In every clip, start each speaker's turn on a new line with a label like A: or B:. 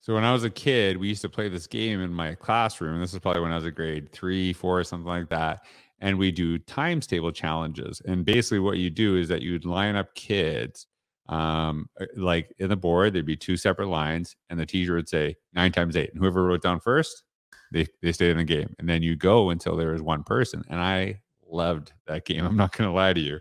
A: So when I was a kid, we used to play this game in my classroom. And this is probably when I was a grade three, four, something like that. And we do times table challenges. And basically, what you do is that you would line up kids um, uh, like in the board, there'd be two separate lines, and the teacher would say nine times eight. And whoever wrote down first, they, they stayed in the game. And then you go until there is one person. And I loved that game. I'm not going to lie to you.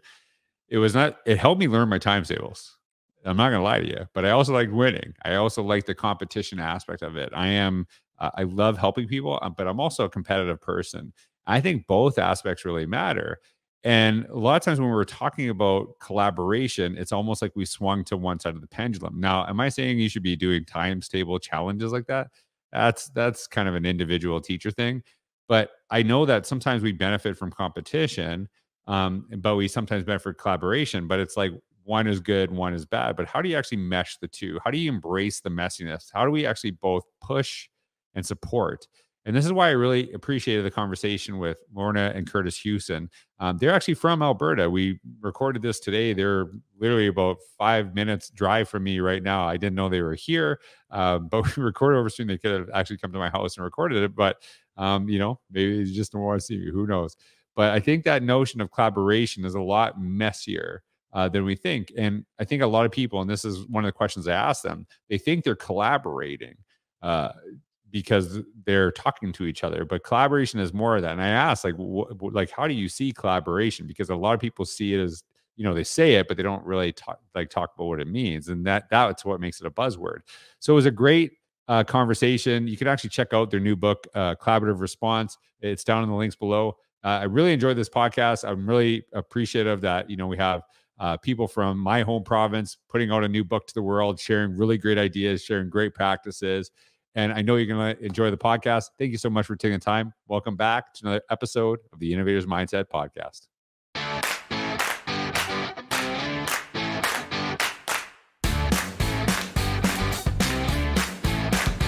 A: It was not, it helped me learn my times tables. I'm not going to lie to you, but I also like winning. I also like the competition aspect of it. I am, uh, I love helping people, uh, but I'm also a competitive person. I think both aspects really matter. And a lot of times when we're talking about collaboration, it's almost like we swung to one side of the pendulum. Now, am I saying you should be doing times table challenges like that? That's that's kind of an individual teacher thing. But I know that sometimes we benefit from competition, um, but we sometimes benefit collaboration. But it's like one is good, one is bad. But how do you actually mesh the two? How do you embrace the messiness? How do we actually both push and support? And this is why I really appreciated the conversation with Lorna and Kurtis Hewson. Um, they're actually from Alberta. We recorded this today. They're literally about five minutes drive from me right now. I didn't know they were here, uh, but we recorded over soon. They could have actually come to my house and recorded it, but um, you know, maybe they just don't want to see me. Who knows? But I think that notion of collaboration is a lot messier uh, than we think. And I think a lot of people, and this is one of the questions I ask them, they think they're collaborating. Uh, because they're talking to each other but collaboration is more of that and i ask, like wh- like how do you see collaboration because a lot of people see it as you know they say it but they don't really talk like talk about what it means and that that's what makes it a buzzword so it was a great uh, conversation you can actually check out their new book uh, collaborative response it's down in the links below uh, i really enjoyed this podcast i'm really appreciative that you know we have uh, people from my home province putting out a new book to the world sharing really great ideas sharing great practices and I know you're going to enjoy the podcast. Thank you so much for taking the time. Welcome back to another episode of the Innovators Mindset Podcast.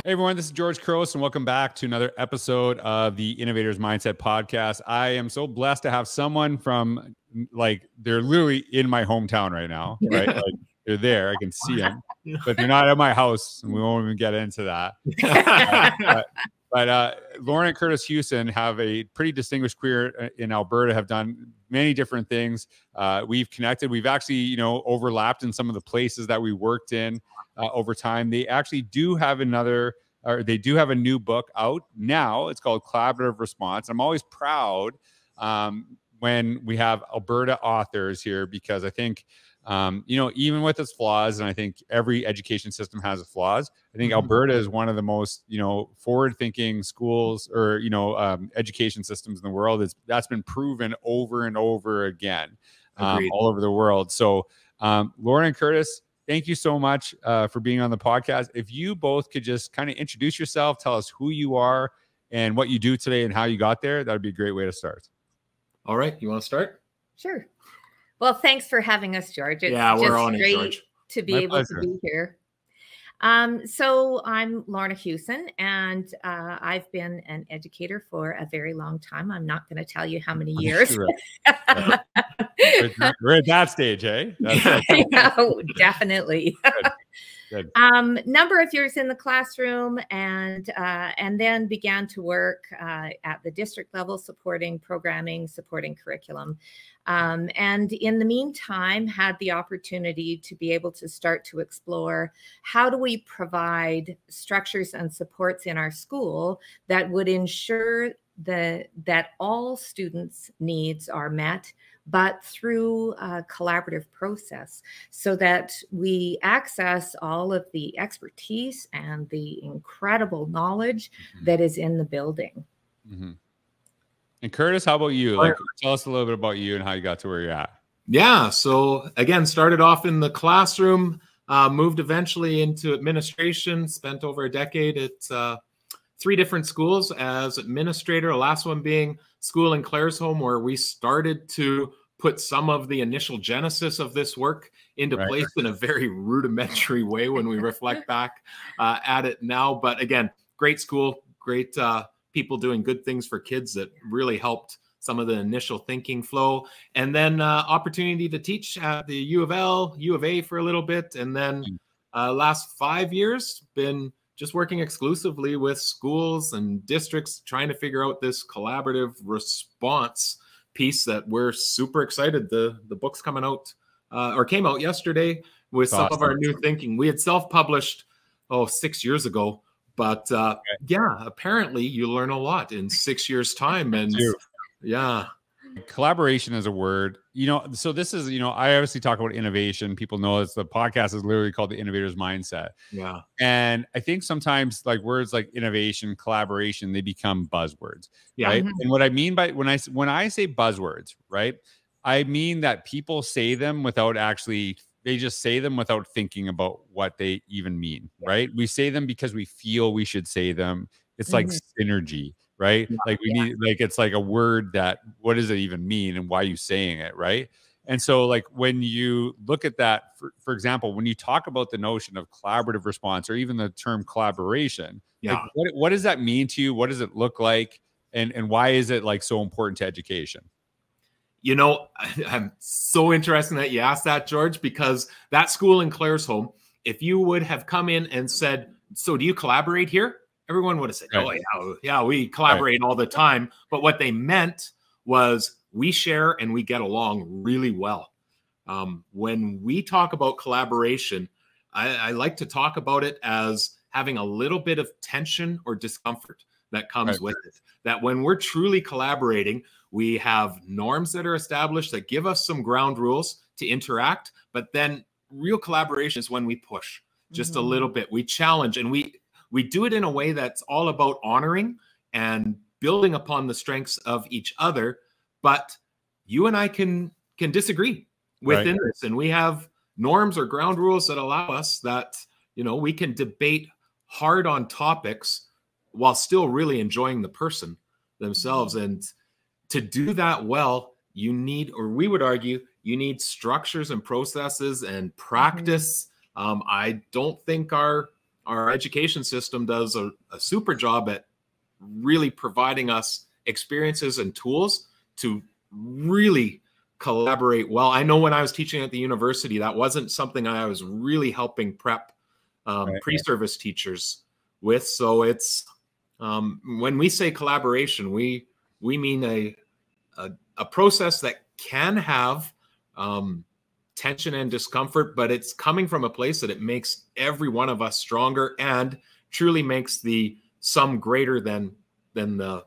A: Hey everyone, this is George Couros, and welcome back to another episode of the Innovators Mindset Podcast. I am so blessed to have someone from like they're literally in my hometown right now, right? like they're there. I can see them, but they're not at my house, and we won't even get into that. uh, but, but uh, Lorna and Kurtis Hewson have a pretty distinguished career uh, in Alberta. Have done many different things. Uh, we've connected. We've actually, you know, overlapped in some of the places that we worked in uh, over time. They actually do have another, or they do have a new book out now. It's called Collaborative Response. I'm always proud um, when we have Alberta authors here because I think um, you know, even with its flaws, and I think every education system has its flaws. I think mm-hmm. Alberta is one of the most, you know, forward-thinking schools or you know, um, education systems in the world. Is that's been proven over and over again, um, all over the world. So, um, Lorna and Kurtis, thank you so much uh, for being on the podcast. If you both could just kind of introduce yourself, tell us who you are and what you do today and how you got there, that would be a great way to start.
B: All right, you want to start?
C: Sure. Well, thanks for having us, George. It's
B: yeah, we're on it, George.
C: to be My able pleasure. to be here. Um, so I'm Lorna Hewson, and uh, I've been an educator for a very long time. I'm not going to tell you how many years.
A: we're at that stage, eh?
C: yeah, definitely. Good. Um, number of years in the classroom, and uh, and then began to work uh, at the district level, supporting programming, supporting curriculum, um, and in the meantime, had the opportunity to be able to start to explore how do we provide structures and supports in our school that would ensure the that all students' needs are met but through a collaborative process so that we access all of the expertise and the incredible knowledge mm-hmm. that is in the building.
A: Mm-hmm. And Kurtis, how about you? Like, tell us a little bit about you and how you got to where you're at.
B: Yeah. So again, started off in the classroom, uh, moved eventually into administration, spent over a decade at uh, three different schools as administrator. The last one being school in Claire's Claresholm, where we started to put some of the initial genesis of this work into right. place in a very rudimentary way when we reflect back uh, at it now. But again, great school, great uh, people doing good things for kids that really helped some of the initial thinking flow. And then uh, opportunity to teach at the U of L, U of A for a little bit. And then mm. uh, last five years, been just working exclusively with schools and districts trying to figure out this collaborative response piece that we're super excited. The the book's coming out uh, or came out yesterday with some of our new thinking. We had self-published oh six years ago, but uh, yeah, apparently you learn a lot in six years' time, and yeah.
A: Collaboration is a word, you know. So this is, you know, I obviously talk about innovation. People know it's the podcast is literally called the Innovator's Mindset.
B: Yeah,
A: and I think sometimes like words like innovation, collaboration, they become buzzwords.
B: Yeah,
A: right? mm-hmm. and what I mean by when I when I say buzzwords, right, I mean that people say them without actually they just say them without thinking about what they even mean, right? We say them because we feel we should say them. It's mm-hmm. like synergy, right? Yeah. Like we yeah. need like it's like a word that what does it even mean and why are you saying it, right? And so like when you look at that for, for example, when you talk about the notion of collaborative response or even the term collaboration,
B: yeah.
A: Like what, what does that mean to you? What does it look like? And and why is it like so important to education?
B: You know, I'm so interested that you asked that, George, because that school in Claresholm, if you would have come in and said, So do you collaborate here? Everyone would have said, right. Oh, yeah, yeah, we collaborate right. all the time. But what they meant was we share and we get along really well. Um, when we talk about collaboration, I, I, like to talk about it as having a little bit of tension or discomfort that comes right. with it. That when we're truly collaborating, we have norms that are established that give us some ground rules to interact, but then real collaboration is when we push just mm-hmm. a little bit. We challenge and we we do it in a way that's all about honoring and building upon the strengths of each other, but you and I can can disagree within right. this and we have norms or ground rules that allow us that you know we can debate hard on topics while still really enjoying the person themselves mm-hmm. and to do that well, you need, or we would argue, you need structures and processes and mm-hmm. practice. Mm-hmm. Um, I don't think our our education system does a, a super job at really providing us experiences and tools to really collaborate well. I know when I was teaching at the university, that wasn't something I was really helping prep um, right, pre-service teachers with. So it's um, when we say collaboration, we we mean a a, a process that can have um, tension and discomfort, but it's coming from a place that it makes every one of us stronger and truly makes the sum greater than than the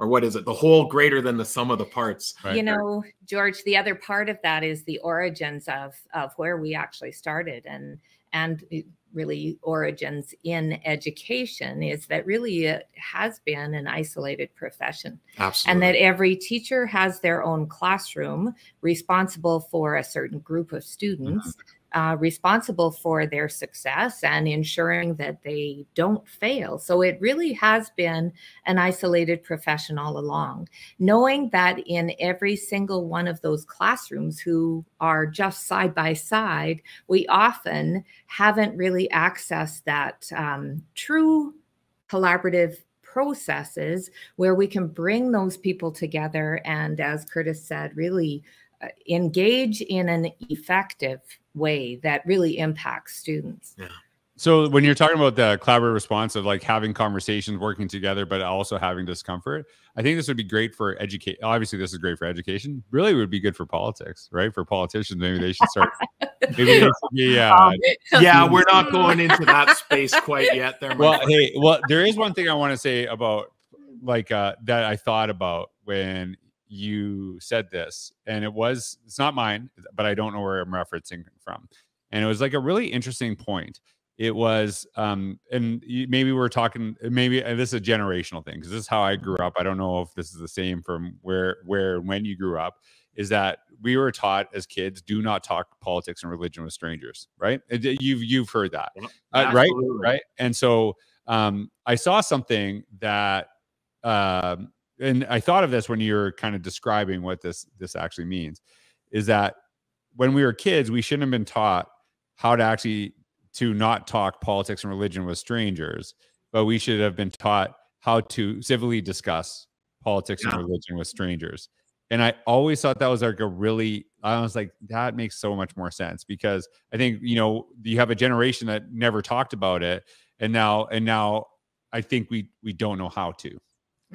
B: or what is it the whole greater than the sum of the parts
C: right? you know george the other part of that is the origins of of where we actually started and and really origins in education is that really it has been an isolated profession.
B: Absolutely.
C: And that every teacher has their own classroom responsible for a certain group of students. Mm-hmm uh, responsible for their success and ensuring that they don't fail. So it really has been an isolated profession all along. Knowing that in every single one of those classrooms who are just side by side, we often haven't really accessed that um, true collaborative processes where we can bring those people together and, as Kurtis said, really engage in an effective way that really impacts students.
B: Yeah.
A: So when you're talking about the collaborative response of like having conversations, working together, but also having discomfort, I think this would be great for educate. Obviously, this is great for education. Really, would be good for politics, right? For politicians, maybe they should start. maybe they should
B: be. Uh, um, yeah, we're not going into that space quite yet. There.
A: Well, hey, well, there is one thing I want to say about like uh, that I thought about when you said this, and it was it's not mine, but I don't know where I'm referencing from. And it was like a really interesting point. It was, um, and maybe we're talking, maybe this is a generational thing because this is how I grew up. I don't know if this is the same from where, where, when you grew up. Is that we were taught as kids, do not talk politics and religion with strangers, right? You've you've heard that, uh, right? Right. And so um, I saw something that um, and I thought of this when you were kind of describing what this this actually means, is that when we were kids, we shouldn't have been taught how to actually to not talk politics and religion with strangers, but we should have been taught how to civilly discuss politics yeah. and religion with strangers. And I always thought that was like a really, I was like, that makes so much more sense because I think, you know, you have a generation that never talked about it and now and now I think we we don't know how to.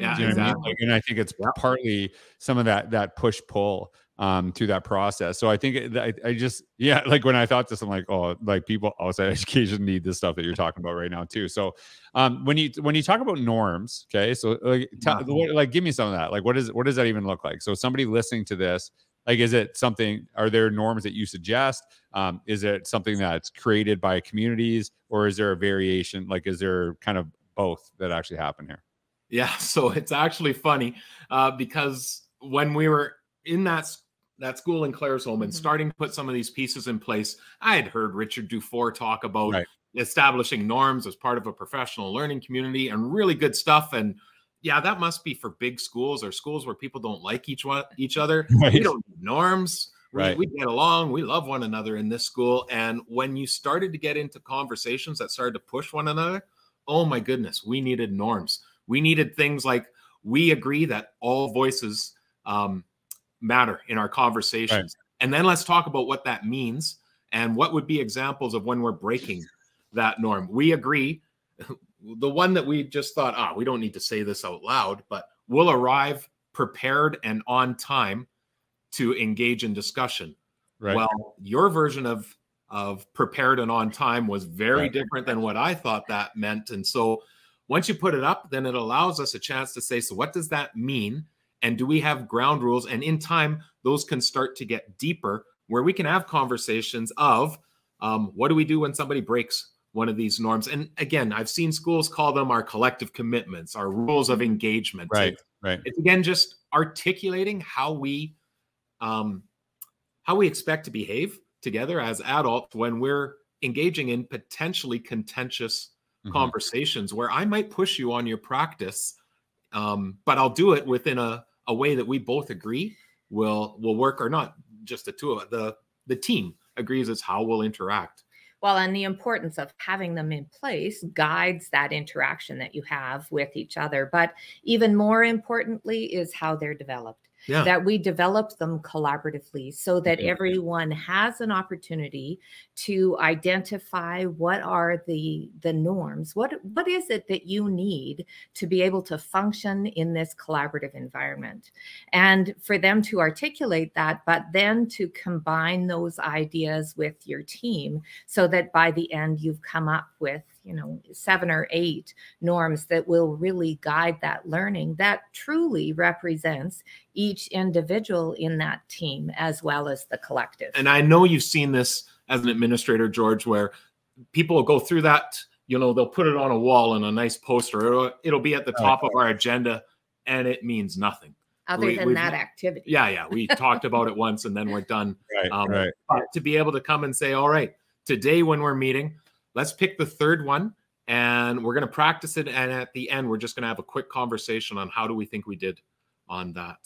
B: Yeah,
A: You know what I mean? Like, and I think it's
B: Yep.
A: partly some of that that push pull um through that process. So I think it- I, I just yeah, like when I thought this, I'm like, oh, like people outside education need this stuff that you're talking about right now too. So um when you when you talk about norms, okay, so like tell,
B: Yeah.
A: like give me some of that. Like what is what does that even look like? So somebody listening to this, like is it something are there norms that you suggest? Um, is it something that's created by communities or is there a variation? Like is there kind of both that actually happen here?
B: Yeah, so it's actually funny uh, because when we were in that that school in Claresholm and
C: Mhm.
B: starting to put some of these pieces in place, I had heard Richard Dufour talk about
A: Right.
B: establishing norms as part of a professional learning community and really good stuff. And yeah, that must be for big schools or schools where people don't like each one each other. We don't need norms. We,
A: Right.
B: we get along. We love one another in this school. And when you started to get into conversations that started to push one another, oh my goodness, we needed norms. We needed things like we agree that all voices um, matter in our conversations. And then let's talk about what that means and what would be examples of when we're breaking that norm. We agree. The one that we just thought, ah, we don't need to say this out loud, but we'll arrive prepared and on time to engage in discussion.
A: Right.
B: Well, your version of of prepared and on time was very
A: Right.
B: different than what I thought that meant. And so once you put it up, then it allows us a chance to say, so what does that mean? And do we have ground rules? And in time, those can start to get deeper where we can have conversations of um, what do we do when somebody breaks one of these norms? And again, I've seen schools call them our collective commitments, our rules of engagement.
A: Right.
B: It's-
A: Right.
B: it's again just articulating how we um how we expect to behave together as adults when we're engaging in potentially contentious
A: Mhm.
B: conversations where I might push you on your practice, um, but I'll do it within a, a way that we both agree will will work or not. Just the two of the the team agrees as how we'll interact.
C: Well, and the importance of having them in place guides that interaction that you have with each other. But even more importantly, is how they're developed.
B: Yeah.
C: That we develop them collaboratively so that
A: Mhm.
C: everyone has an opportunity to identify what are the the norms. What what is it that you need to be able to function in this collaborative environment? And for them to articulate that, but then to combine those ideas with your team so that by the end you've come up with you know seven or eight norms that will really guide that learning that truly represents each individual in that team as well as the collective
B: and I know you've seen this as an administrator, George, where people will go through that. You know, they'll put it on a wall in a nice poster. It'll, it'll be at the top of our agenda, and it means nothing.
C: other
B: we-
C: than that activity
B: Yeah, yeah. We talked about it once, and then we're done.
A: Right.
B: Um,
A: right.
B: But to be able to come and say, "All right, today when we're meeting, let's pick the third one, and we're going to practice it, and at the end, we're just going to have a quick conversation on how do we think we did on that."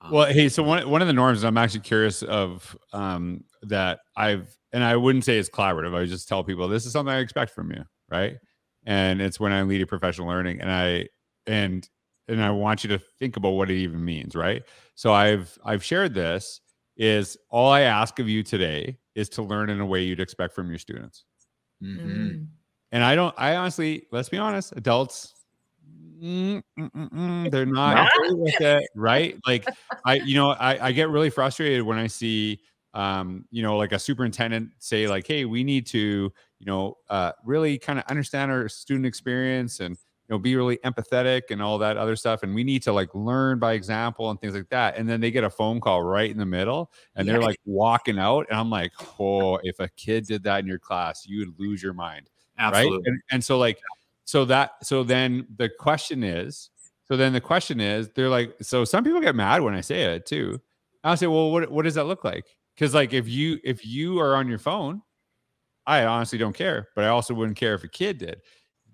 B: Um,
A: Well, hey, so one one of the norms I'm actually curious of um, that I've and I wouldn't say it's collaborative. I just tell people this is something I expect from you, right? And it's when I lead a professional learning, and I and and I want you to think about what it even means, right? So I've I've shared this is all I ask of you today is to learn in a way you'd expect from your students.
B: Mhm.
C: Mm.
A: And I don't, I honestly, let's be honest, adults, mm, mm, mm, mm, they're not with it, right? Like, I, you know, I, I get really frustrated when I see, um, you know, like a superintendent say, like, hey, we need to, you know, uh, really kind of understand our student experience and, know, be really empathetic and all that other stuff. And we need to like learn by example and things like that. And then they get a phone call right in the middle and they're like walking out. And I'm like, oh, if a kid did that in your class, you would lose your mind
B: Absolutely.
A: right and, and so like so that so then the question is so then the question is they're like so some people get mad when i say it too i'll say well what, what does that look like because like if you if you are on your phone i honestly don't care but i also wouldn't care if a kid did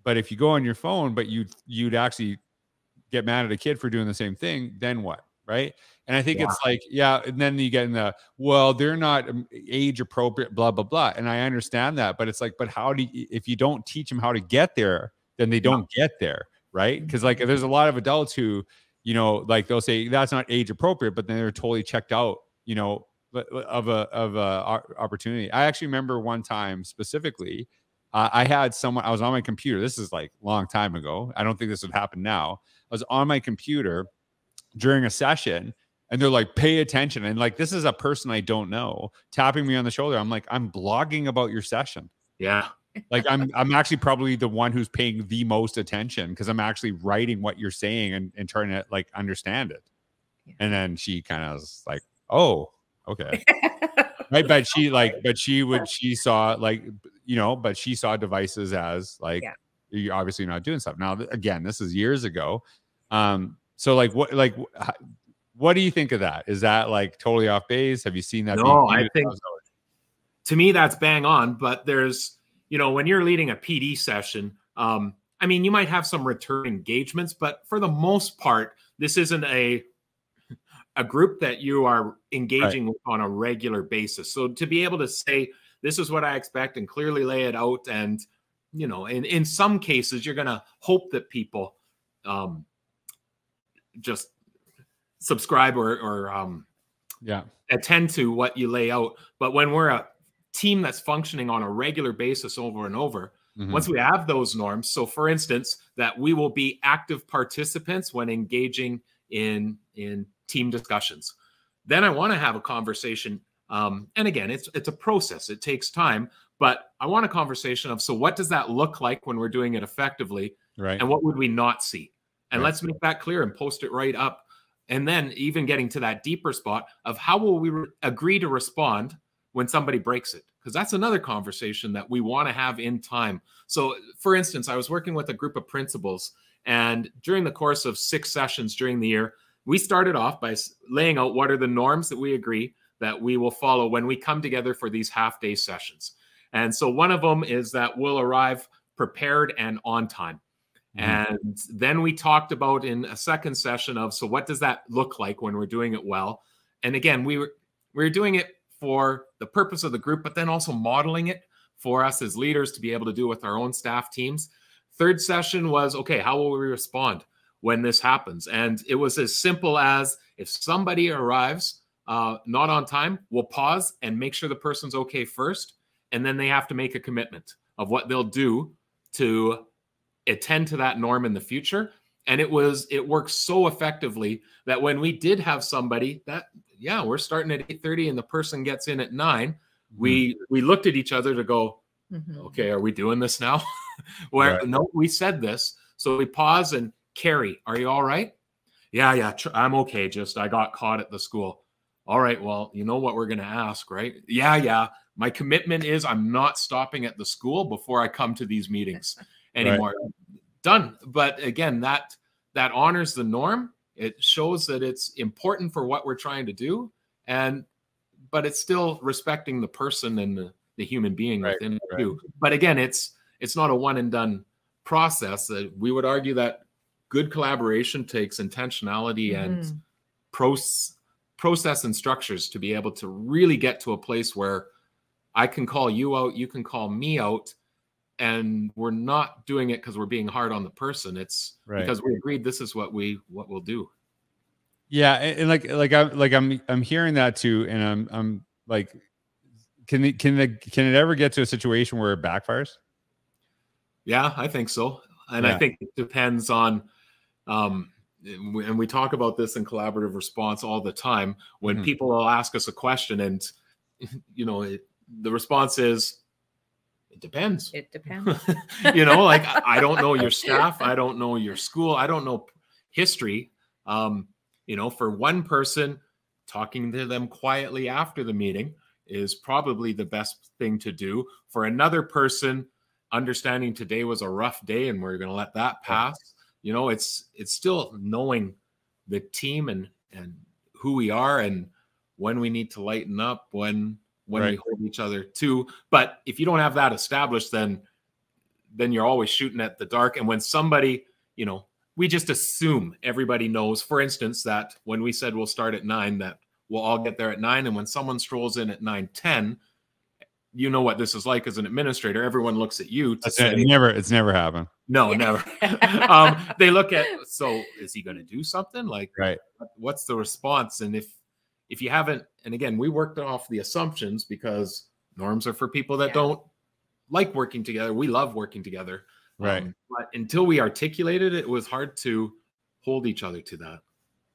A: but if you go on your phone but you you'd actually get mad at a kid for doing the same thing then what right? And i think
B: Yeah.
A: it's like yeah and then you get in the well they're not age appropriate blah blah blah. And i understand that but it's like but how do you if you don't teach them how to get there then they don't get there right? Mm-hmm. Because like there's a lot of adults who you know like they'll say that's not age appropriate but then they're totally checked out you know of a of a uh, opportunity. I actually remember one time specifically uh, I had someone, I was on my computer. This is like a long time ago. I don't think this would happen now. I was on my computer during a session and they're like, pay attention. And like, this is a person I don't know tapping me on the shoulder. I'm like, I'm blogging about your session.
B: Yeah.
A: Like I'm I'm actually probably the one who's paying the most attention because I'm actually writing what you're saying and, and trying to like understand it. And then she kind of was like, oh, okay. right. But she like, but she would she saw like, you know, but she saw devices as like
C: Yeah.
A: you're obviously not doing stuff. Now again, this is years ago. Um, so like what like what do you think of that? Is that like totally off base? Have you seen that?
B: No, I think- to me that's bang on but there's you know when you're leading a pd session um i mean you might have some return engagements but for the most part this isn't a a group that you are engaging with on a regular basis so to be able to say this is what i expect and clearly lay it out and you know in in some cases you're going to hope that people um just subscribe or or um
A: yeah.
B: attend to what you lay out. But when we're a team that's functioning on a regular basis over and over,
A: Mhm.
B: once we have those norms, so for instance, that we will be active participants when engaging in in team discussions, then I want to have a conversation. Um, and again, it's it's a process; it takes time. But I want a conversation of so what does that look like when we're doing it effectively,
A: right.
B: and what would we not see? And
A: Right.
B: let's make that clear and post it right up. And then even getting to that deeper spot of how will we re- agree to respond when somebody breaks it? Because that's another conversation that we want to have in time. So, for instance, I was working with a group of principals, and during the course of six sessions during the year, we started off by laying out what are the norms that we agree that we will follow when we come together for these half day sessions. And so, one of them is that we'll arrive prepared and on time.
A: Mhm.
B: And then we talked about in a second session of so what does that look like when we're doing it well? And again, we were we were doing it for the purpose of the group, but then also modeling it for us as leaders to be able to do with our own staff teams. Third session was okay, how will we respond when this happens? And it was as simple as if somebody arrives uh, not on time, we'll pause and make sure the person's okay first, and then they have to make a commitment of what they'll do to attend to that norm in the future and it was it worked so effectively that when we did have somebody that yeah we're starting at 8.30 and the person gets in at 9 we we looked at each other to go
C: Mhm.
B: okay are we doing this now where
A: Right.
B: no we said this so we pause and carrie are you all right? Yeah yeah i'm okay just i got caught at the school. All right well you know what we're going to ask right? Yeah yeah my commitment is i'm not stopping at the school before i come to these meetings anymore. Done but again that that honors the norm. It shows that it's important for what we're trying to do and but it's still respecting the person and the, the human being
A: Right,
B: within it
A: right.
B: too. But again it's it's not a one and done process. Uh, we would argue that good collaboration takes intentionality and
C: Mhm.
B: pros- process and structures to be able to really get to a place where I can call you out, you can call me out, and we're not doing it because we're being hard on the person. It's
A: Right.
B: because we agreed this is what we what we'll do.
A: Yeah, and, and like like I'm like I'm I'm hearing that too, and I'm I'm like, can it can the can it ever get to a situation where it backfires?
B: Yeah, I think so, and
A: Yeah.
B: I think it depends on. Um, and we- talk about this in collaborative response all the time when
A: Mhm.
B: people will ask us a question and you know it, the response is it depends.
C: It depends.
B: you know like I- i don't know your staff. I don't know your school. I don't know history. Um you know for one person talking to them quietly after the meeting is probably the best thing to do. For another person understanding today was a rough day and we're going to let that pass you know it's it's still knowing the team and and who we are and when we need to lighten up when when we hold each other to. But if you don't have that established then then you're always shooting at the dark. And when somebody you know we just assume everybody knows for instance that when we said we'll start at 9 that we'll all get there at 9 and when someone strolls in at 9:10 you know what this is like as an administrator everyone looks at you to say
A: it. never it's never happened.
B: no never um they look at so is he going to do something like
A: Right.
B: what's the response and if if you haven't and again we worked off the assumptions because norms are for people that
C: Yeah.
B: don't like working together. We love working together.
A: Right.
B: Um, but until we articulated it, it was hard to hold each other to that.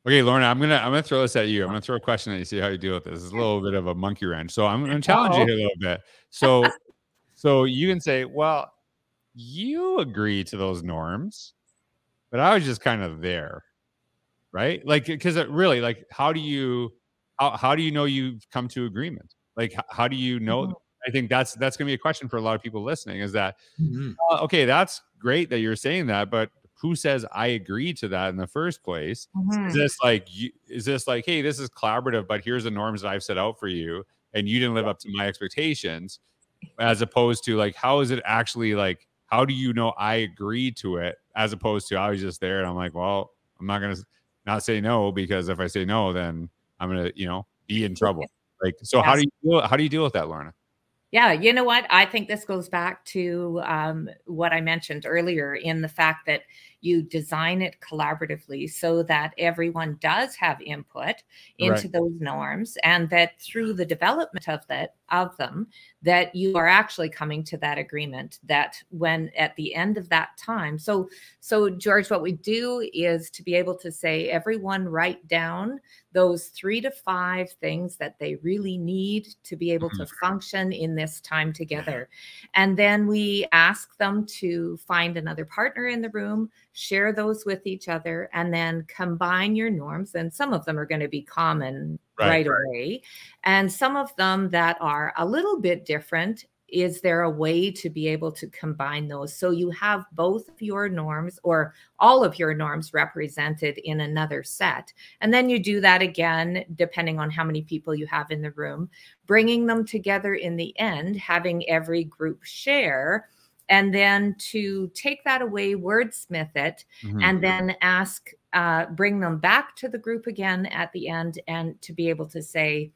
A: Okay, Lorna, I'm gonna I'm gonna throw this at you. I'm gonna throw a question at you, see how you deal with this. It's a little bit of a monkey wrench. So I'm gonna challenge you here a little bit. So so you can say, well, you agree to those norms, but I was just kind of there. Right? Like because it really like how do you how, how do you know you've come to agreement? Like how do you know mm-hmm. I think that's that's going to be a question for a lot of people listening. Is that mm-hmm. uh, okay? That's great that you're saying that, but who says I agree to that in the first place? Mm-hmm. Is this like is this like hey, this is collaborative, but here's the norms that I've set out for you, and you didn't live up to my expectations, as opposed to like how is it actually like how do you know I agree to it as opposed to I was just there and I'm like, well, I'm not gonna not say no because if I say no, then I'm gonna you know be in trouble. Like so, yes. how do you deal, how do you deal with that, Lorna?
C: Yeah, you know what? I think this goes back to um, what I mentioned earlier in the fact that you design it collaboratively so that everyone does have input into right. those norms and that through the development of that of them that you are actually coming to that agreement that when at the end of that time so so george what we do is to be able to say everyone write down those three to five things that they really need to be able to mm-hmm. function in this time together and then we ask them to find another partner in the room share those with each other, and then combine your norms. And some of them are going to be common right, right away, and some of them that are a little bit different. Is there a way to be able to combine those so you have both of your norms or all of your norms represented in another set? And then you do that again, depending on how many people you have in the room, bringing them together in the end, having every group share and then to take that away, wordsmith it, mm-hmm. and then ask, uh, bring them back to the group again at the end, and to be able to say,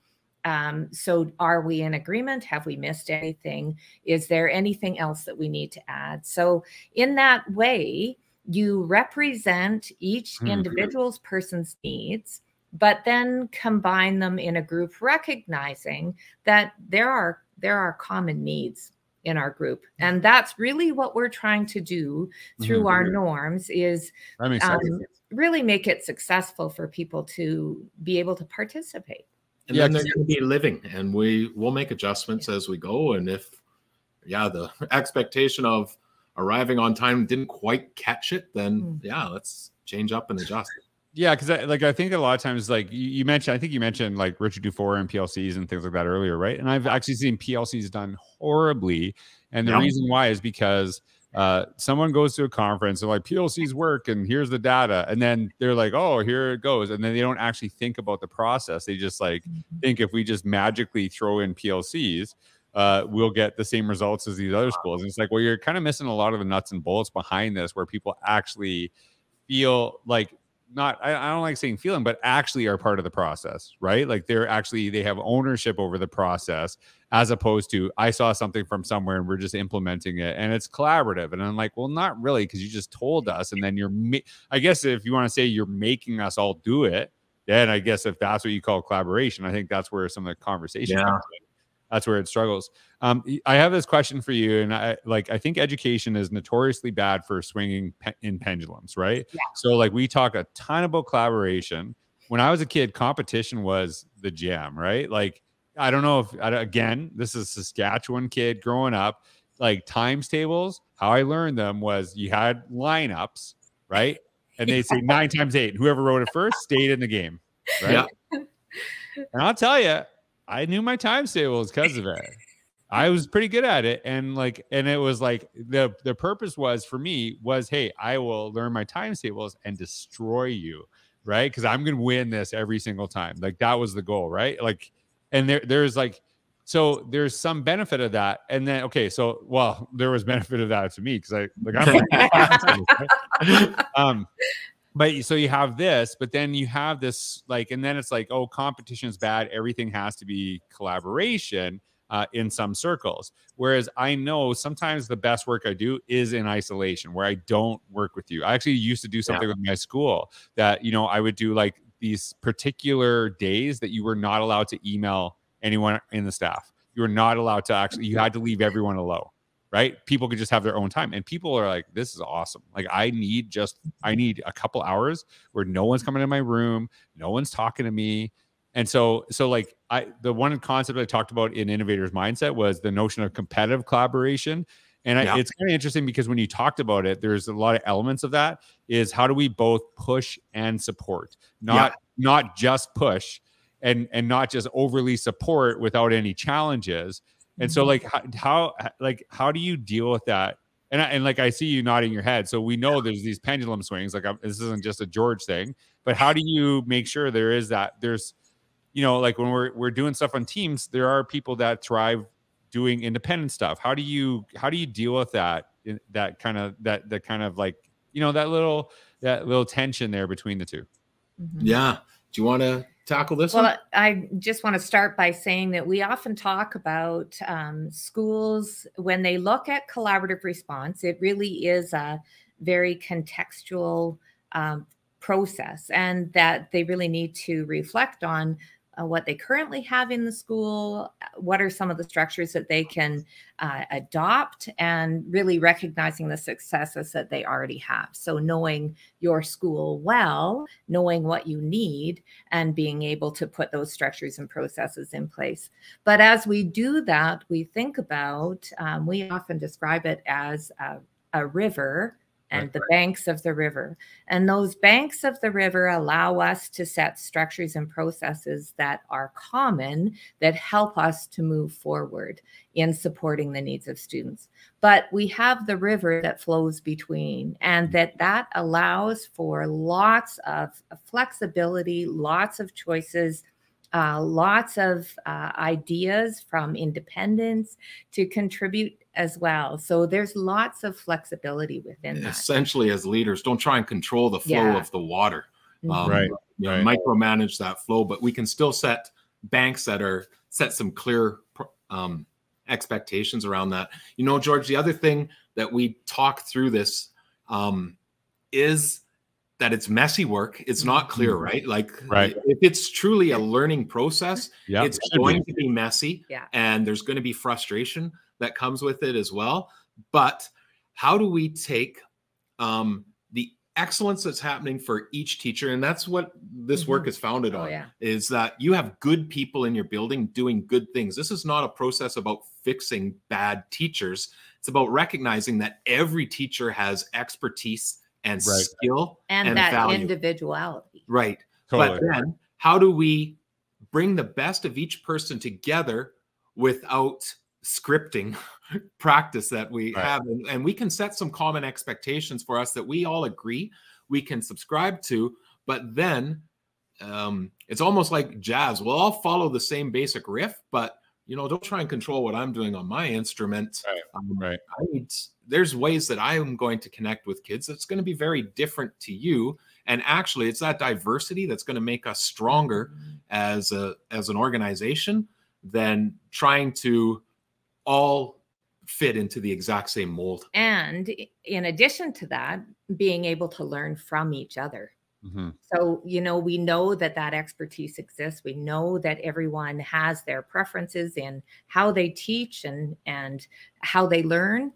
C: um, so are we in agreement? Have we missed anything? Is there anything else that we need to add? So, in that way, you represent each mm-hmm. individual's person's needs but then combine them in a group recognizing that there are there are common needs in our group and that's really what we're trying to do through mm-hmm. our norms is um, really make it successful for people to be able to participate
B: and yeah, then they're going to be living and we will make adjustments yeah. as we go and if yeah the expectation of arriving on time didn't quite catch it then mm. yeah let's change up and adjust
A: yeah, because like I think a lot of times, like you, you, mentioned, I think you mentioned like Richard Dufour and PLCs and things like that earlier, right? And I've actually seen PLCs done horribly, and the yeah. reason why is because uh, someone goes to a conference and like PLCs work, and here's the data, and then they're like, oh, here it goes, and then they don't actually think about the process. They just like mm-hmm. think if we just magically throw in PLCs. Uh, we'll get the same results as these other schools. And it's like, well, you're kind of missing a lot of the nuts and bolts behind this, where people actually feel like not I, I, don't like saying feeling but actually are part of the process right? Like they're actually they have ownership over the process as opposed to i saw something from somewhere and we're just implementing it and it's collaborative. And i'm like well not really because you just told us and then you're i guess if you want to say you're making us all do it then i guess if that's what you call collaboration i think that's where some of the conversation yeah that's where it struggles. Um, I have this question for you, and I like I think education is notoriously bad for swinging pe- in pendulums, right? Yeah. So like we talk a ton about collaboration. When I was a kid, competition was the jam, right? Like I don't know if again, this is Saskatchewan kid growing up. Like times tables, how I learned them was you had lineups, right? And they say nine times eight. Whoever wrote it first stayed in the game, right? Yeah. And I'll tell you, I knew my time tables because of it. I was pretty good at it. And like, and it was like the the purpose was for me was, hey, I will learn my time tables and destroy you, right? Because I'm gonna win this every single time. Like that was the goal, right? Like, and there there's like so there's some benefit of that and then okay so well there was benefit of that to me because i like i'm um but so you have this but then you have this like and then it's like oh competition is bad. Everything has to be collaboration uh, in some circles. Whereas i know sometimes the best work i do is in isolation where i don't work with you. I actually used to do something yeah. with my school that you know i would do like these particular days that you were not allowed to email anyone in the staff. You were not allowed to actually you had to leave everyone alone right? People could just have their own time. And people are like, this is awesome. Like, I need just, I need a couple hours where no one's coming in my room, no one's talking to me. And so, so like I, the one concept I talked about in innovators mindset was the notion of competitive collaboration. And yeah. I, it's kind of interesting because when you talked about it, there's a lot of elements of that is how do we both push and support, not, yeah. not just push and, and not just overly support without any challenges and so, like, how, how, like, how do you deal with that? And, I, and like, I see you nodding your head. So we know there's these pendulum swings. Like, I'm, this isn't just a George thing. But how do you make sure there is that? There's, you know, like when we're we're doing stuff on teams, there are people that thrive doing independent stuff. How do you how do you deal with that? That kind of that that kind of like you know that little that little tension there between the 2
B: mm-hmm. Yeah. Do you want to tackle this
C: well,
B: one?
C: I just want to start by saying that we often talk about um, schools when they look at collaborative response, it really is a very contextual um, process, and that they really need to reflect on uh, what they currently have in the school, what are some of the structures that they can uh, adopt, and really recognizing the successes that they already have. So, knowing your school well, knowing what you need, and being able to put those structures and processes in place. But as we do that, we think about, um, we often describe it as a, a river and right, the right. banks of the river. And those banks of the river allow us to set structures and processes that are common that help us to move forward in supporting the needs of students. But we have the river that flows between and that that allows for lots of flexibility, lots of choices uh, lots of uh, ideas from independence to contribute as well. So there's lots of flexibility within that.
B: Essentially, as leaders, don't try and control the flow yeah. of the water.
A: Mm-hmm. Um, right.
B: You know, right. Micromanage that flow, but we can still set banks that are set some clear um, expectations around that. You know, George, the other thing that we talk through this um, is that it's messy work. It's not clear, mm-hmm. right? Like,
A: right.
B: if it's truly a learning process,
A: yep,
B: it's it going be. to be messy,
C: yeah.
B: and there's going to be frustration that comes with it as well. But how do we take um, the excellence that's happening for each teacher, and that's what this mm-hmm. work is founded
C: oh,
B: on,
C: yeah.
B: is that you have good people in your building doing good things. This is not a process about fixing bad teachers. It's about recognizing that every teacher has expertise and right. skill
C: and, and that value. individuality.
B: Right. Totally. But then how do we bring the best of each person together without scripting practice that we right. have and, and we can set some common expectations for us that we all agree we can subscribe to but then um, it's almost like jazz we'll all follow the same basic riff but you know don't try and control what i'm doing on my instrument
A: right, um, right.
B: i need there's ways that I am going to connect with kids that's going to be very different to you. And actually, it's that diversity that's going to make us stronger as a as an organization than trying to all fit into the exact same mold.
C: And in addition to that, being able to learn from each other. Mm-hmm. So, you know, we know that that expertise exists. We know that everyone has their preferences in how they teach and and how they learn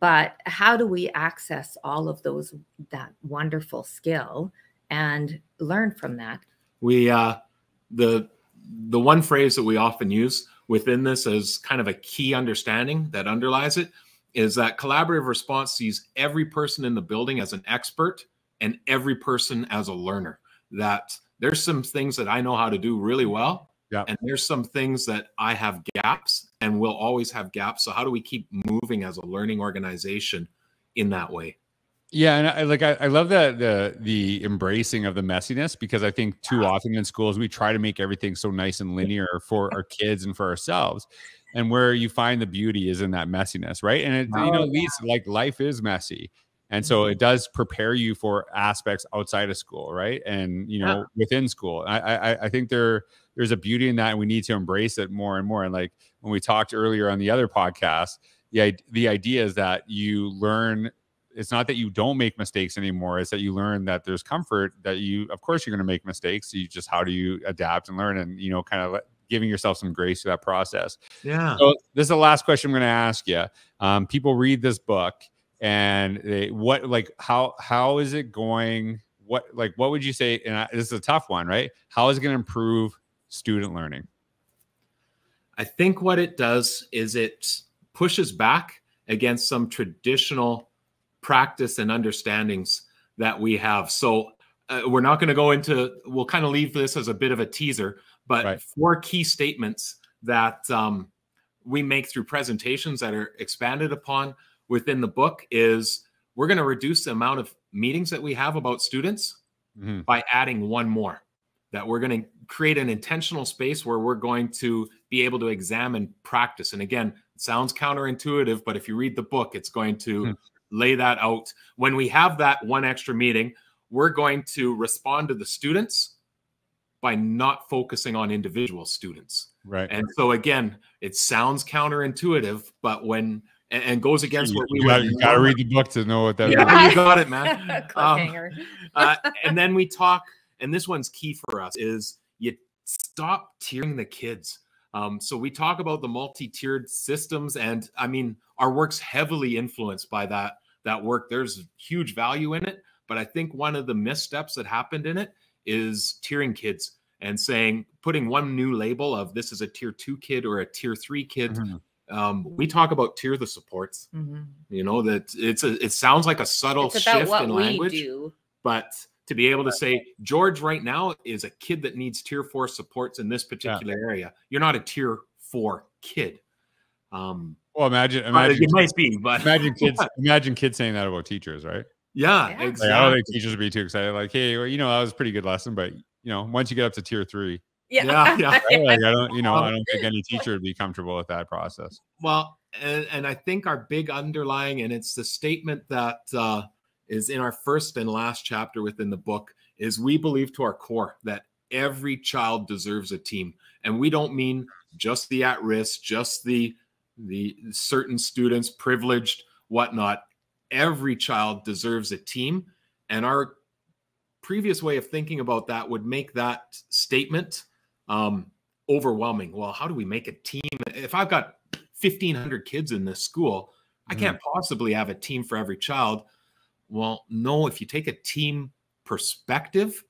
C: but how do we access all of those that wonderful skill and learn from that?
B: We uh the the one phrase that we often use within this as kind of a key understanding that underlies it is that collaborative response sees every person in the building as an expert and every person as a learner. That there's some things that i know how to do really well
A: yeah.
B: And there's some things that I have gaps and will always have gaps. So how do we keep moving as a learning organization in that way?
A: Yeah, and I like I, I love the the the embracing of the messiness because I think too often in schools we try to make everything so nice and linear for our kids and for ourselves. And where you find the beauty is in that messiness, right? And it, you know, oh, at least like life is messy. And so mm-hmm. it does prepare you for aspects outside of school, right? And you know, yeah. within school. I, I I think there there's a beauty in that, and we need to embrace it more and more. And like when we talked earlier on the other podcast, the the idea is that you learn. It's not that you don't make mistakes anymore. It's that you learn that there's comfort that you, of course, you're going to make mistakes. You just how do you adapt and learn, and you know, kind of giving yourself some grace to that process.
B: Yeah.
A: So this is the last question I'm going to ask you. Um, people read this book and they what like how how is it going? What like what would you say? And I, this is a tough one, right? How is it going to improve student learning?
B: I think what it does is it pushes back against some traditional practice and understandings that we have. So uh, we're not going to go into. We'll kind of leave this as a bit of a teaser, but
A: Right.
B: four key statements that um, we make through presentations that are expanded upon within the book is we're going to reduce the amount of meetings that we have about students
A: Mhm.
B: by adding one more that we're going to create an intentional space where we're going to be able to examine practice and again it sounds counterintuitive but if you read the book it's going to
A: Hmm.
B: lay that out when we have that one extra meeting we're going to respond to the students by not focusing on individual students
A: Right.
B: and so again it sounds counterintuitive but when and, and goes against
A: you,
B: what we
A: you gotta, you gotta read the book to know what that is.
B: yeah, you got it man Um, uh, and then we talk, and this one's key for us is you stop tiering the kids. Um, so we talk about the multi-tiered systems, and I mean, our work's heavily influenced by that that work. There's huge value in it, but I think one of the missteps that happened in it is tiering kids and saying putting one new label of this is a tier two kid or a tier three kid.
A: Mhm.
B: Um, we talk about tier the supports.
C: Mhm.
B: You know that it's a it sounds like a subtle
C: It's about
B: shift
C: what
B: in
C: we
B: language
C: do.
B: but to be able to say George right now is a kid that needs tier four supports in this particular area, you're not a tier four kid. Um,
A: Well, imagine imagine
B: you might be, but
A: imagine kids imagine kids saying that about teachers, right?
B: yeah,
C: Yeah.
A: Like. I don't think teachers would be too excited. Like, hey, well, you know, that was a pretty good lesson, but you know, once you get up to tier three,
B: Yeah, yeah.
A: right? like I don't, you know,
B: Um,
A: I don't think any teacher would be comfortable with that process.
B: Well, and, and I think our big underlying, and it's the statement that uh, is in our first and last chapter within the book, is we believe to our core that every child deserves a team, and we don't mean just the at risk, just the the certain students, privileged, whatnot. Every child deserves a team, and our previous way of thinking about that would make that statement um, overwhelming. Well, how do we make a team? If I've got 1500 kids in this school i
A: Mhm.
B: can't possibly have a team for every child well no if you take a team perspective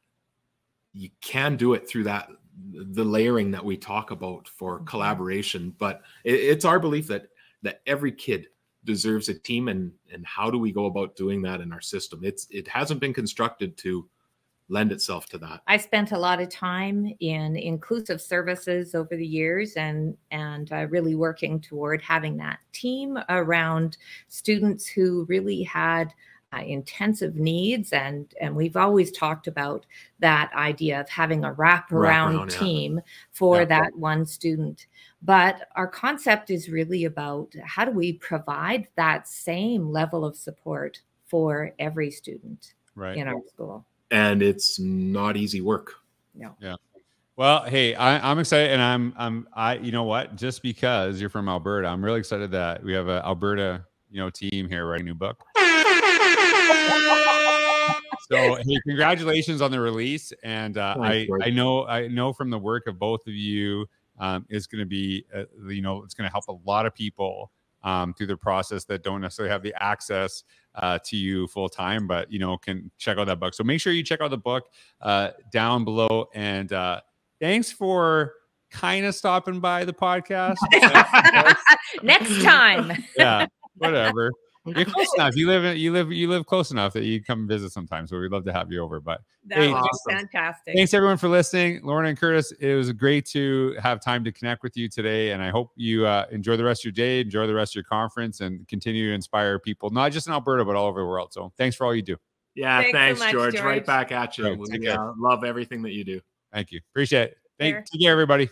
B: you can do it through that the layering that we talk about for
C: Mhm.
B: collaboration but it, it's our belief that that every kid deserves a team and and how do we go about doing that in our system it's it hasn't been constructed to lend itself to that
C: I spent a lot of time in inclusive services over the years and and uh, really working toward having that team around students who really had uh, intensive needs and and we've always talked about that idea of having a wraparound
B: Wraparound, yeah.
C: team for
B: Yeah.
C: that one student but our concept is really about how do we provide that same level of support for every student
A: Right.
C: in our school
B: and it's not easy work
C: no Yeah.
A: Well, hey, I, I'm excited, and I'm, I'm, I, you know what? Just because you're from Alberta, I'm really excited that we have a Alberta, you know, team here writing a new book. So, hey, congratulations on the release, and uh,
B: Thanks,
A: I, I know, I know from the work of both of you, um, is going to be, uh, you know, it's going to help a lot of people um, through the process that don't necessarily have the access uh, to you full time, but you know, can check out that book. So make sure you check out the book uh, down below, and uh, thanks for kind of stopping by the podcast.
C: next time
A: yeah, whatever. You're close enough. You live in, you live you live close enough that you come visit sometimes. So we'd love to have you over. But
C: That
A: Hey,
C: was
B: awesome.
C: fantastic.
A: thanks everyone for listening. Lorna and Kurtis, it was great to have time to connect with you today. And I hope you uh, enjoy the rest of your day, enjoy the rest of your conference, and continue to inspire people, not just in Alberta, but all over the world. So thanks for all you do.
B: Yeah,
C: Thanks so much,
B: George.
C: George.
B: Right back at you.
A: Right,
B: we uh, love everything that you do.
A: Thank you. Appreciate it. Thank
C: Sure.
A: take care, everybody.